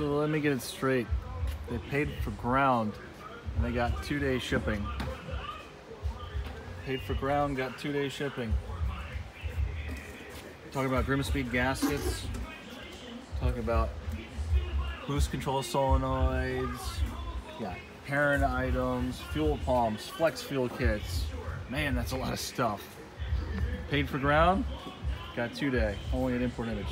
So let me get it straight. They paid for ground and they got two day shipping. Paid for ground, got two day shipping. Talking about GrimmSpeed gaskets. Talking about boost control solenoids. Yeah, Perrin items, fuel pumps, flex fuel kits. Man, that's a lot of stuff. Paid for ground, got two day, only an Import Image.